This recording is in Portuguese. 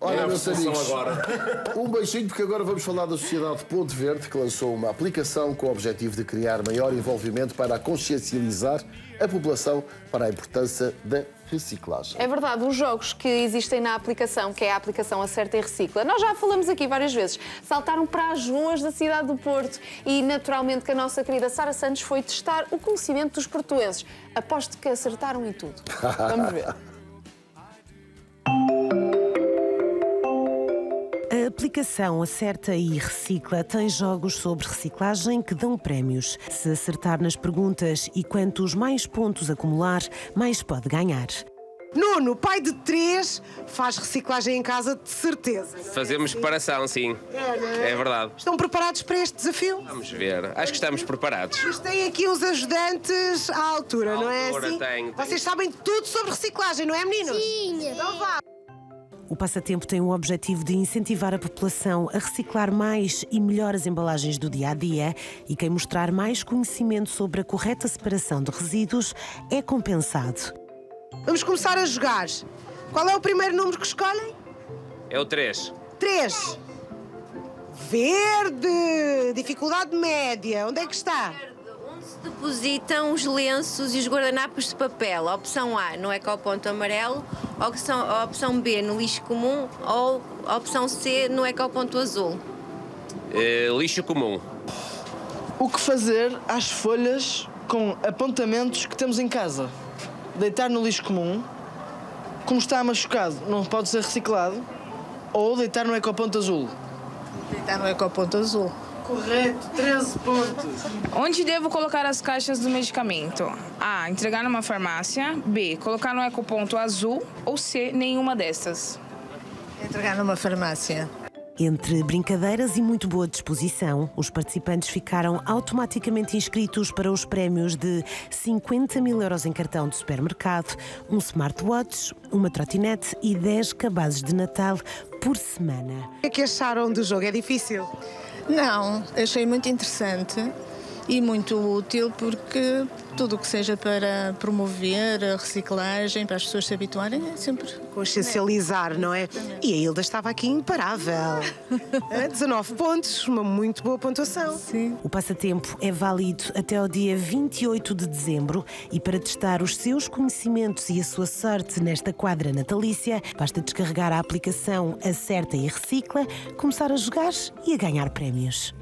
Olha, É a meus amigos, agora. um beijinho, porque agora vamos falar da Sociedade Ponte Verde, que lançou uma aplicação com o objetivo de criar maior envolvimento para consciencializar a população para a importância da reciclagem. É verdade, os jogos que existem na aplicação, que é a aplicação Acerta e Recicla, nós já falamos aqui várias vezes, saltaram para as ruas da cidade do Porto e naturalmente que a nossa querida Sara Santos foi testar o conhecimento dos portuenses. Aposto que acertaram em tudo. Vamos ver. A aplicação Acerta e Recicla tem jogos sobre reciclagem que dão prémios. Se acertar nas perguntas e quantos mais pontos acumular, mais pode ganhar. Nuno, pai de três, faz reciclagem em casa de certeza. Fazemos separação, sim. É verdade. Estão preparados para este desafio? Vamos ver. Acho que estamos preparados. Mas têm aqui uns ajudantes à altura, À não é altura, assim? tenho, tenho. Vocês sabem tudo sobre reciclagem, não é, meninos? Sim. Então. O passatempo tem o objetivo de incentivar a população a reciclar mais e melhor as embalagens do dia a dia e quem mostrar mais conhecimento sobre a correta separação de resíduos é compensado. Vamos começar a jogar. Qual é o primeiro número que escolhem? É o 3. Três. Verde. Dificuldade média. Onde é que está? Onde se depositam os lenços e os guardanapos de papel? Opção A no ecoponto amarelo, opção, opção B no lixo comum ou opção C no ecoponto azul? Eh, lixo comum. O que fazer às folhas com apontamentos que temos em casa? Deitar no lixo comum, como está machucado, não pode ser reciclado, ou deitar no ecoponto azul. Está no ecoponto azul. Correto, 13 pontos. Onde devo colocar as caixas do medicamento? A. Entregar numa farmácia. B. Colocar no ecoponto azul. Ou C. Nenhuma dessas. Entregar numa farmácia. Entre brincadeiras e muito boa disposição, os participantes ficaram automaticamente inscritos para os prémios de 50 mil euros em cartão de supermercado, um smartwatch, uma trotinete e 10 cabazes de Natal por semana. O que é que acharam do jogo? É difícil? Não, achei muito interessante e muito útil porque tudo o que seja para promover a reciclagem, para as pessoas se habituarem, é sempre. Consciencializar, não é? E a Hilda estava aqui imparável. Ah, 19 pontos, uma muito boa pontuação. Sim. O passatempo é válido até ao dia 28 de dezembro e para testar os seus conhecimentos e a sua sorte nesta quadra natalícia, basta descarregar a aplicação Acerta e Recicla, começar a jogar e a ganhar prémios.